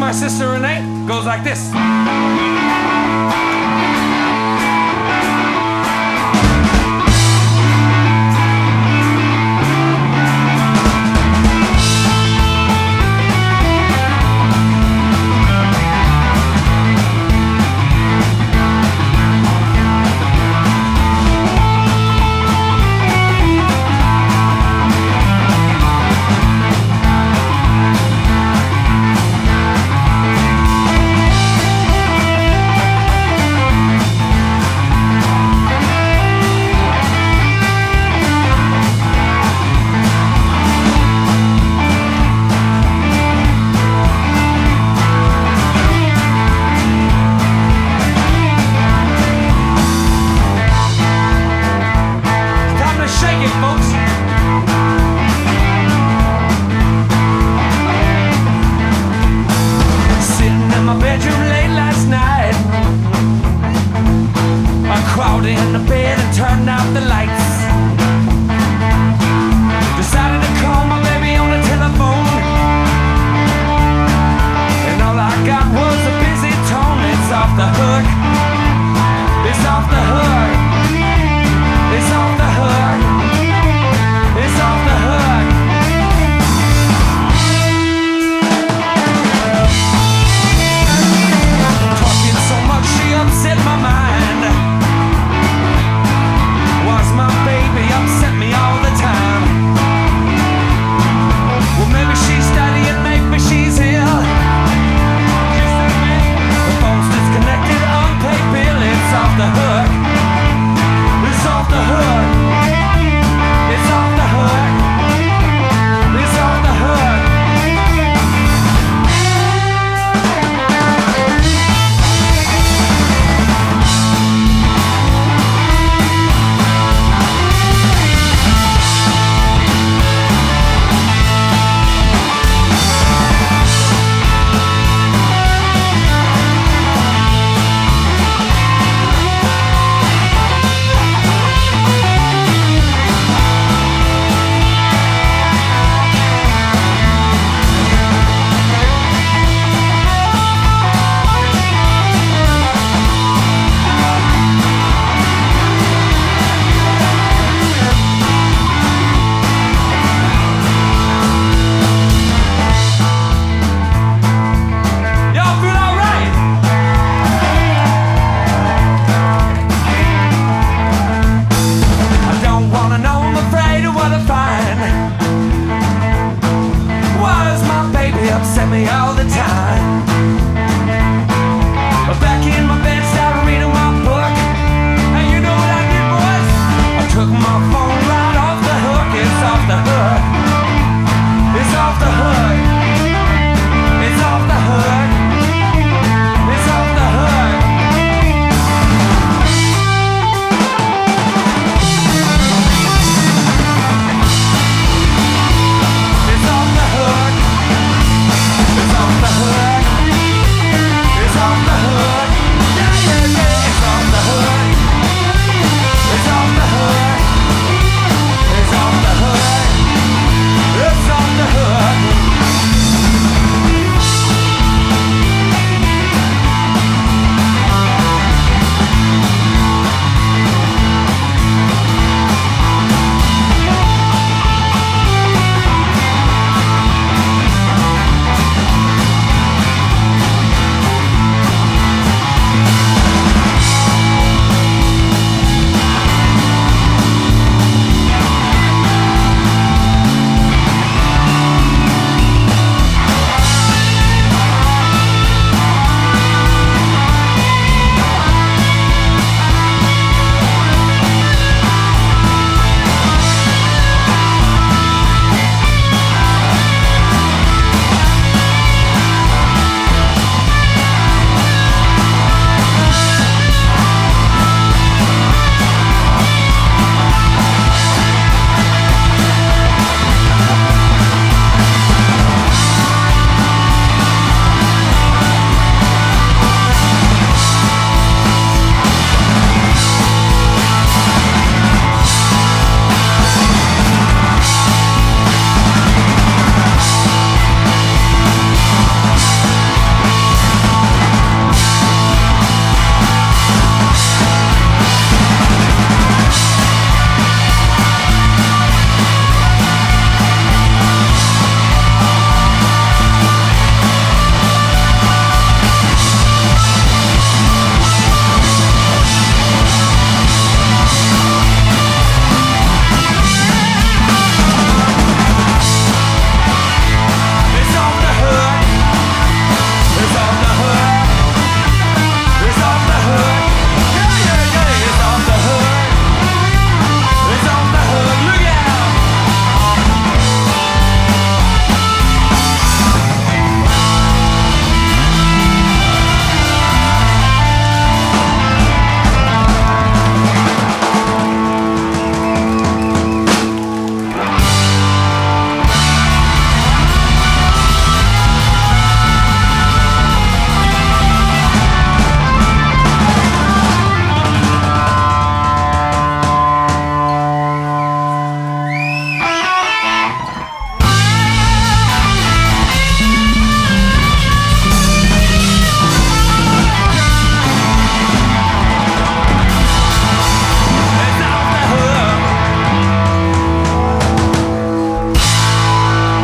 my sister Renee goes like this. pede um